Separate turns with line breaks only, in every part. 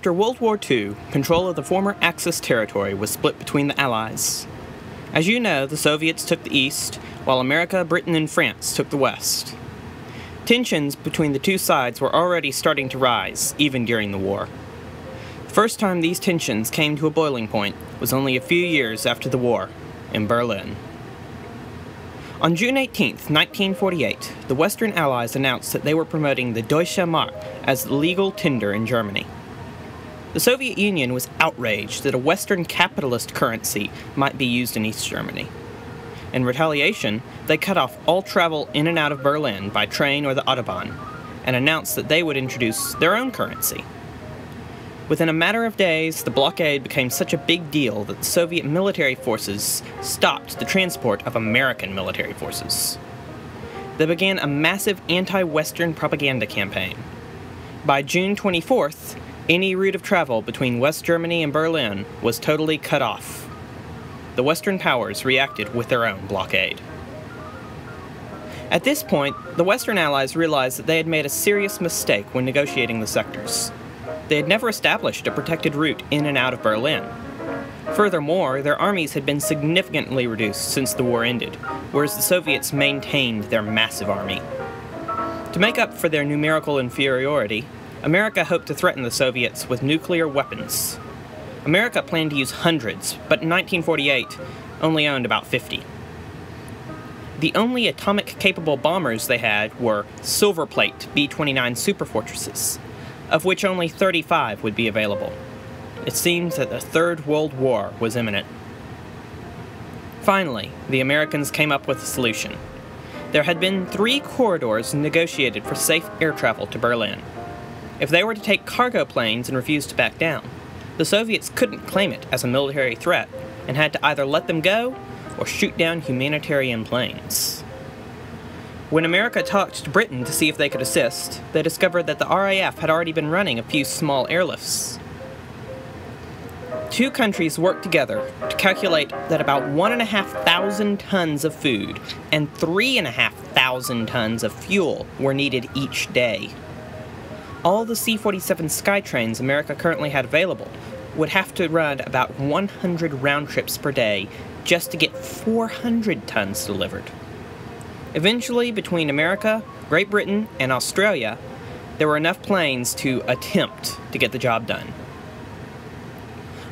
After World War II, control of the former Axis territory was split between the Allies. As you know, the Soviets took the east, while America, Britain, and France took the west. Tensions between the two sides were already starting to rise, even during the war. The first time these tensions came to a boiling point was only a few years after the war, in Berlin. On June 18, 1948, the Western Allies announced that they were promoting the Deutsche Mark as the legal tender in Germany. The Soviet Union was outraged that a Western capitalist currency might be used in East Germany. In retaliation, they cut off all travel in and out of Berlin by train or the Autobahn, and announced that they would introduce their own currency. Within a matter of days, the blockade became such a big deal that the Soviet military forces stopped the transport of American military forces. They began a massive anti Western propaganda campaign. By June 24th, any route of travel between West Germany and Berlin was totally cut off. The Western powers reacted with their own blockade. At this point, the Western Allies realized that they had made a serious mistake when negotiating the sectors. They had never established a protected route in and out of Berlin. Furthermore, their armies had been significantly reduced since the war ended, whereas the Soviets maintained their massive army. To make up for their numerical inferiority, America hoped to threaten the Soviets with nuclear weapons. America planned to use hundreds, but in 1948 only owned about 50. The only atomic capable bombers they had were Silverplate B 29 superfortresses, of which only 35 would be available. It seems that the Third World War was imminent. Finally, the Americans came up with a solution. There had been three corridors negotiated for safe air travel to Berlin. If they were to take cargo planes and refuse to back down, the Soviets couldn't claim it as a military threat and had to either let them go or shoot down humanitarian planes. When America talked to Britain to see if they could assist, they discovered that the RAF had already been running a few small airlifts. Two countries worked together to calculate that about 1,500 tons of food and 3,500 tons of fuel were needed each day all the C 47 Skytrains America currently had available would have to run about 100 round trips per day just to get 400 tons delivered. Eventually, between America, Great Britain, and Australia, there were enough planes to attempt to get the job done.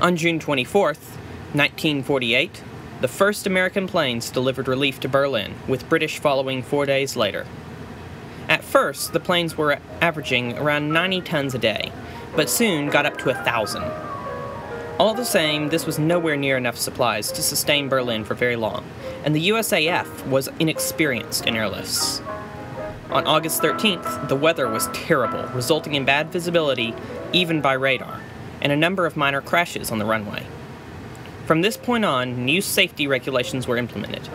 On June 24th, 1948, the first American planes delivered relief to Berlin, with British following four days later. First, the planes were averaging around 90 tons a day, but soon got up to a thousand. All the same, this was nowhere near enough supplies to sustain Berlin for very long, and the USAF was inexperienced in airlifts. On August 13th, the weather was terrible, resulting in bad visibility even by radar, and a number of minor crashes on the runway. From this point on, new safety regulations were implemented,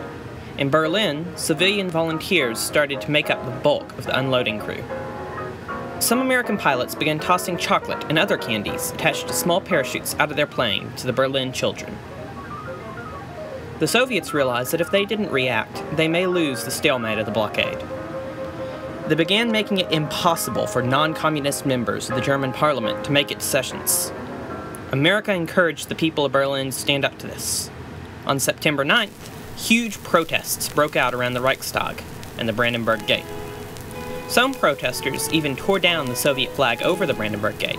in Berlin, civilian volunteers started to make up the bulk of the unloading crew. Some American pilots began tossing chocolate and other candies attached to small parachutes out of their plane to the Berlin children. The Soviets realized that if they didn't react, they may lose the stalemate of the blockade. They began making it impossible for non communist members of the German parliament to make it to sessions. America encouraged the people of Berlin to stand up to this. On September 9th, huge protests broke out around the Reichstag and the Brandenburg Gate. Some protesters even tore down the Soviet flag over the Brandenburg Gate.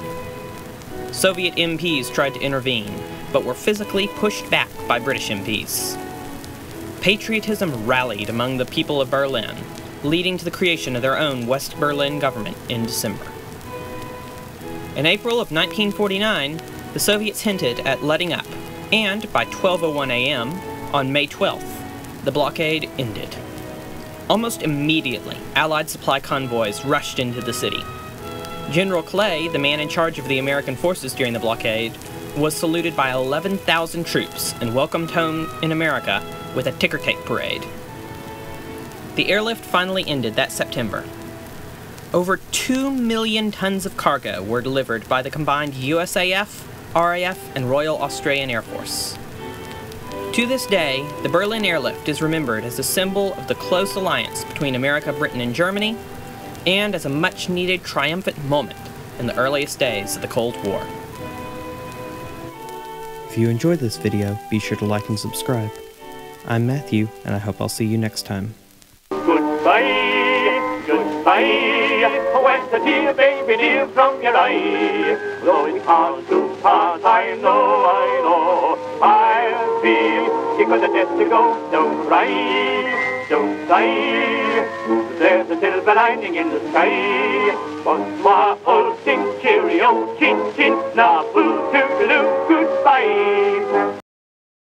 Soviet MPs tried to intervene, but were physically pushed back by British MPs. Patriotism rallied among the people of Berlin, leading to the creation of their own West Berlin government in December. In April of 1949, the Soviets hinted at letting up, and by 12:01 a.m., on May 12th, the blockade ended. Almost immediately, Allied supply convoys rushed into the city. General Clay, the man in charge of the American forces during the blockade, was saluted by 11,000 troops and welcomed home in America with a ticker tape parade. The airlift finally ended that September. Over 2 million tons of cargo were delivered by the combined USAF, RAF, and Royal Australian Air Force. To this day, the Berlin airlift is remembered as a symbol of the close alliance between America, Britain, and Germany, and as a much needed triumphant moment in the earliest days of the Cold War. If you enjoyed this video, be sure to like and subscribe. I'm Matthew, and I hope I'll see you next time.
Goodbye, goodbye, went a tear, baby dear, from your eye. Though it's hard to There's a silver lining in the sky. Once Bonsoir, old thing, cheerio, chin chin, na boo toodaloo,